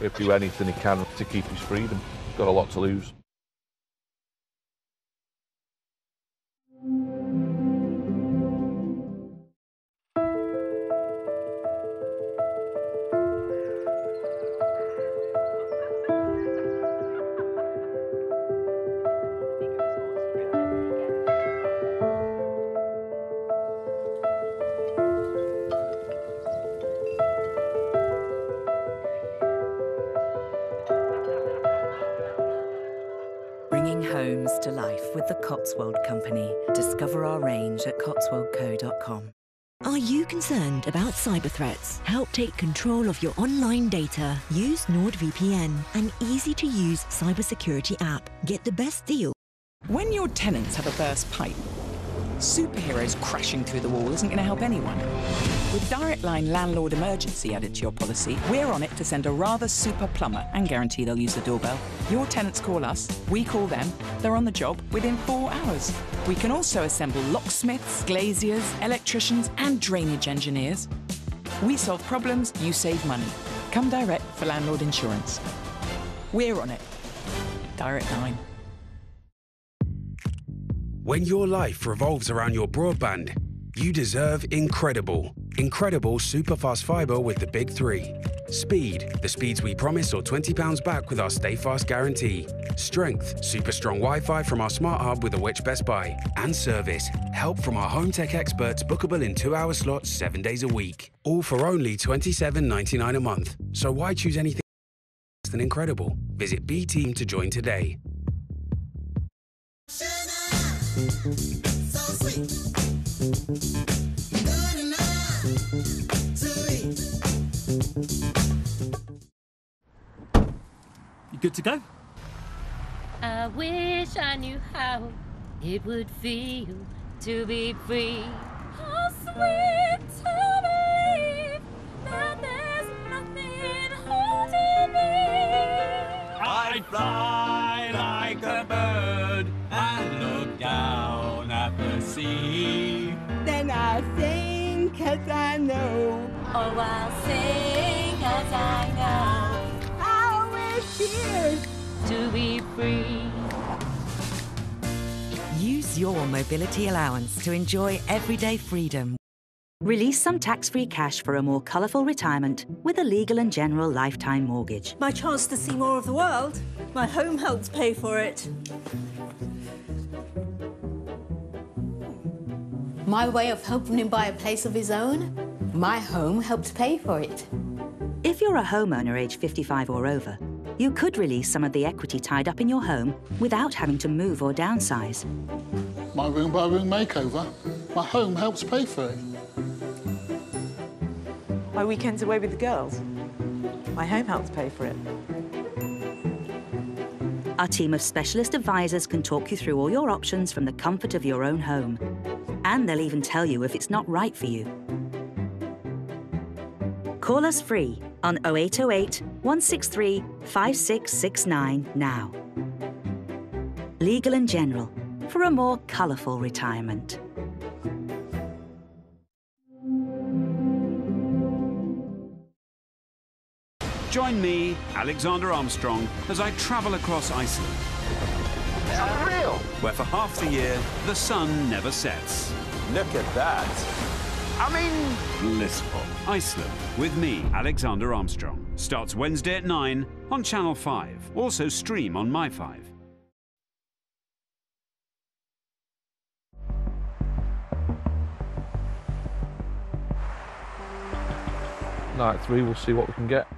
He'll do anything he can to keep his freedom. He's got a lot to lose. Bringing homes to life with the Cotswold Company. Discover our range at cotswoldco.com. Are you concerned about cyber threats? Help take control of your online data. Use NordVPN, an easy to use cybersecurity app. Get the best deal. When your tenants have a burst pipe, superheroes crashing through the wall isn't going to help anyone. With Direct Line Landlord Emergency added to your policy, we're on it to send a rather super plumber and guarantee they'll use the doorbell. Your tenants call us, we call them, they're on the job within four hours. We can also assemble locksmiths, glaziers, electricians, and drainage engineers. We solve problems, you save money. Come direct for landlord insurance. We're on it. Direct Line. When your life revolves around your broadband, you deserve incredible. Incredible superfast fibre with the big three. Speed, the speeds we promise or £20 back with our Stay Fast guarantee. Strength, super strong Wi Fi from our smart hub with a Which Best Buy. And service, help from our home tech experts bookable in two hour slots seven days a week. All for only $27.99 a month. So why choose anything less than incredible? Visit B Team to join today. Good to go? I wish I knew how it would feel to be free. How sweet to believe that there's nothing holding me. I'd fly like a bird and look down at the sea. Then I sing 'cause I know Oh, I'll sing 'cause I know how it feels. to be free. Use your mobility allowance to enjoy everyday freedom. Release some tax free cash for a more colourful retirement with a legal and general lifetime mortgage. My chance to see more of the world. My home helps pay for it. My way of helping him buy a place of his own? My home helped pay for it. If you're a homeowner age 55 or over, you could release some of the equity tied up in your home without having to move or downsize. My room by room makeover. My home helps pay for it. My weekends away with the girls. My home helps pay for it. Our team of specialist advisors can talk you through all your options from the comfort of your own home. And they'll even tell you if it's not right for you. Call us free on 0808 163 5669 now. Legal and General for a more colourful retirement. Join me, Alexander Armstrong, as I travel across Iceland. It's unreal. Where for half the year, the sun never sets. Look at that. I mean, Blissful. Iceland, with me, Alexander Armstrong. Starts Wednesday at 9 on Channel 5. Also stream on My5. Night three, we'll see what we can get.